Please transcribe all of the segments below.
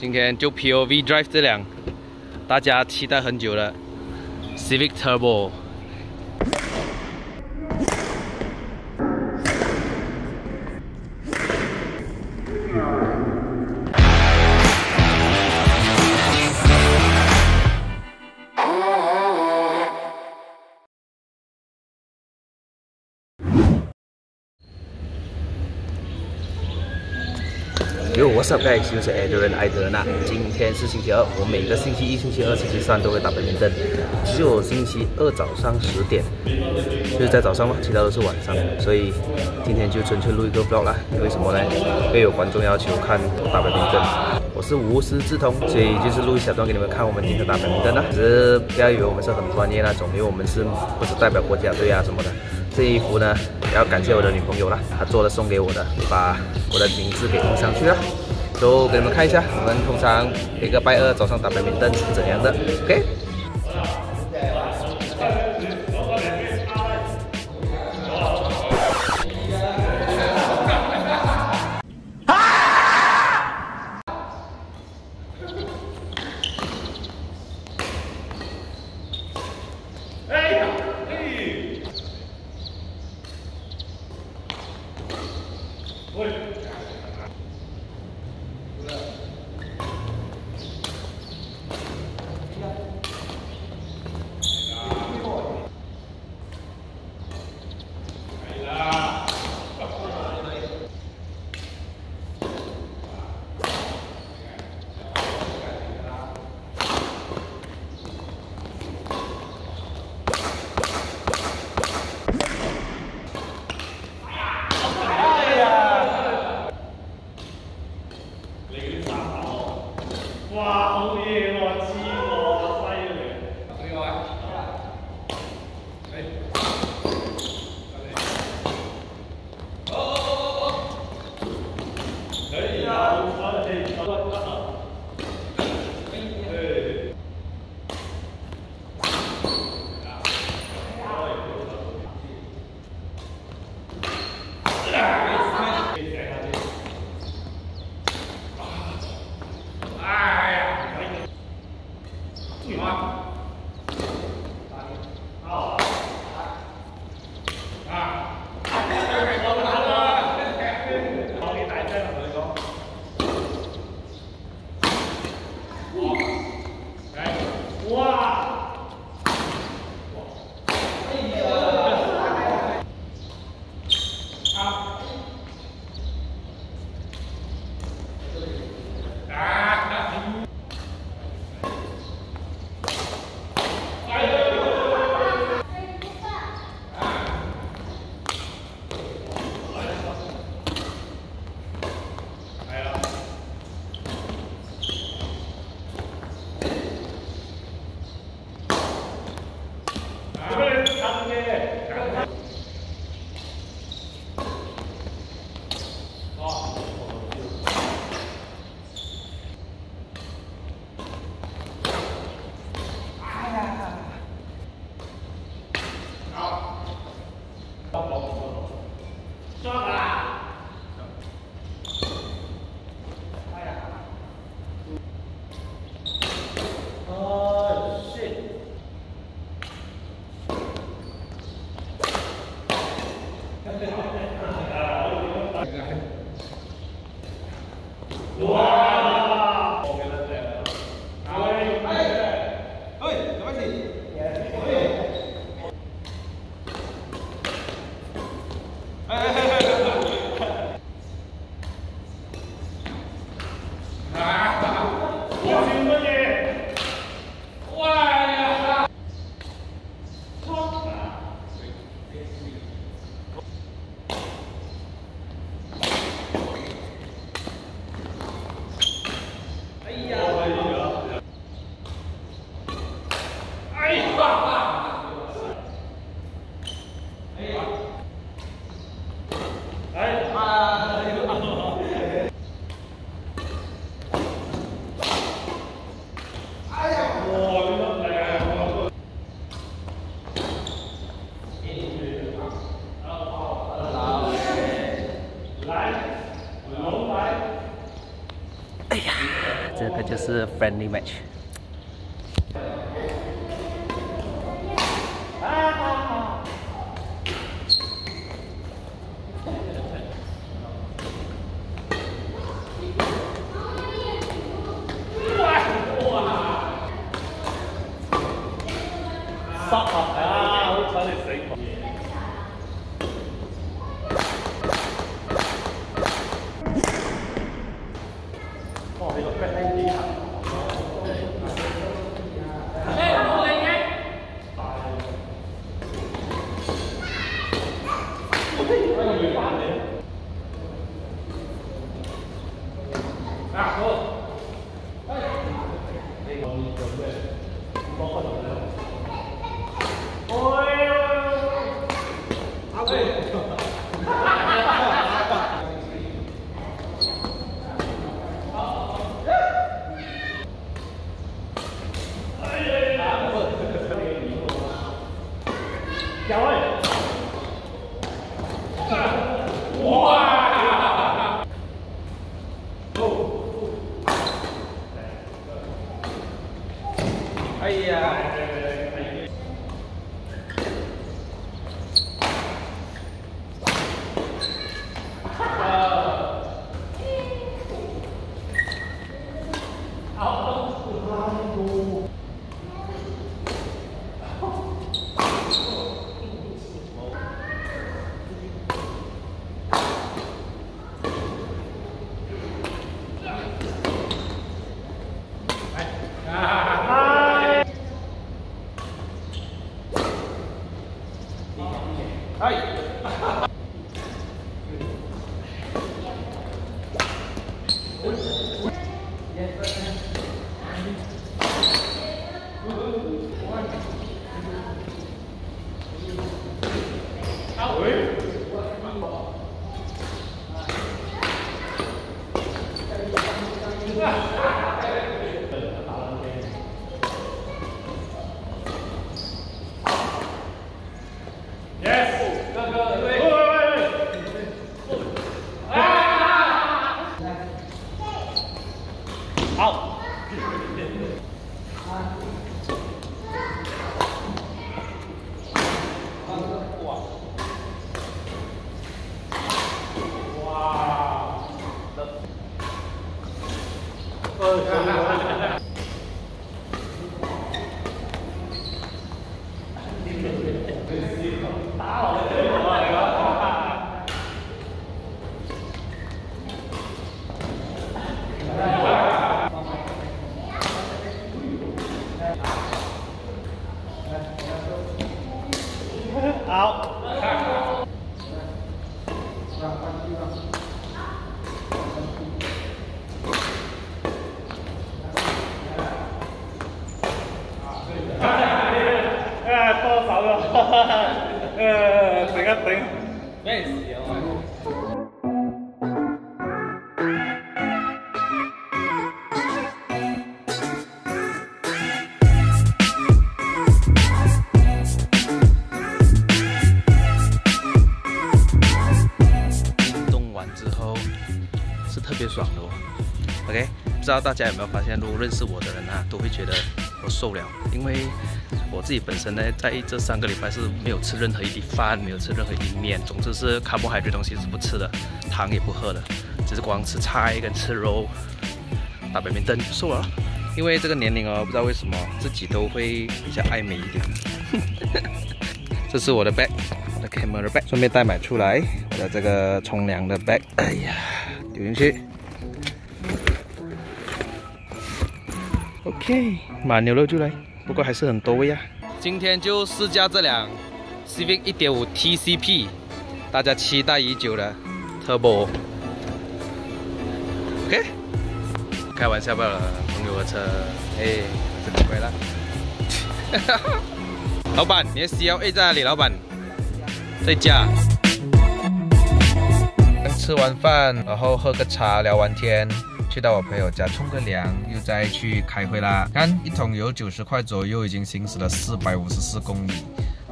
今天就 POV Drive 这辆大家期待很久了 Civic Turbo。Yo, what's up guys？又是 Adrian 艾德纳。今天是星期二，我每个星期一、星期二、星期三都会打白名灯，只有星期二早上十点，就是在早上嘛，其他都是晚上。所以今天就纯粹录一个 vlog 啦。为什么呢？因为有观众要求看我打白名灯，我是无师自通，所以就是录一小段给你们看我们今天打白名灯啦。只是不要以为我们是很专业那种，因为我们是不是代表国家队啊什么的。这衣服呢，要感谢我的女朋友了，她做了送给我的，把我的名字给印上去了。都给你们看一下，我们通常每个拜二早上打白面灯是怎样的，OK？花好月。Wow. 就是 friendly match。哎，你没发没哎呀 todo. 爽的哦，OK，不知道大家有没有发现，如果认识我的人啊，都会觉得我瘦了，因为我自己本身呢，在这三个礼拜是没有吃任何一滴饭，没有吃任何一滴面，总之是卡不海这东西是不吃的，糖也不喝的，只是光吃菜跟吃肉，打白面灯瘦了。因为这个年龄哦，不知道为什么自己都会比较爱美一点。这是我的 bag，我的 camera bag，顺便代买出来我的这个冲凉的 bag，哎呀，丢进去。OK，买牛肉就来，不过还是很多位啊。今天就试驾这辆 Civic 1.5 TCP，大家期待已久的 Turbo。OK，开玩笑罢了，朋友的车，哎，真的贵了。老板，你的 CLA 在哪里？老板，在家。吃完饭，然后喝个茶，聊完天。去到我朋友家冲个凉，又再去开会啦。看一桶油九十块左右，已经行驶了四百五十四公里。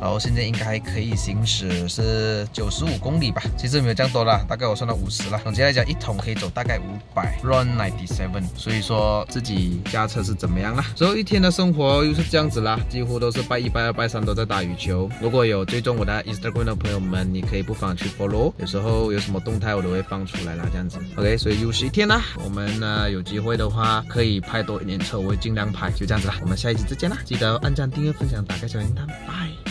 然后现在应该可以行驶是九十五公里吧，其实没有这样多啦，大概我算到五十了。总结来讲，一桶可以走大概五百，run ninety seven。所以说自己驾车是怎么样啦？最后一天的生活又是这样子啦，几乎都是拜一、拜二、拜三都在打羽球。如果有追踪我的 Instagram 的朋友们，你可以不妨去 follow，有时候有什么动态我都会放出来啦，这样子。OK，所以又是一天啦，我们呢有机会的话可以拍多一点车，我会尽量拍，就这样子啦。我们下一期再见啦，记得按赞、订阅、分享、打开小铃铛，拜。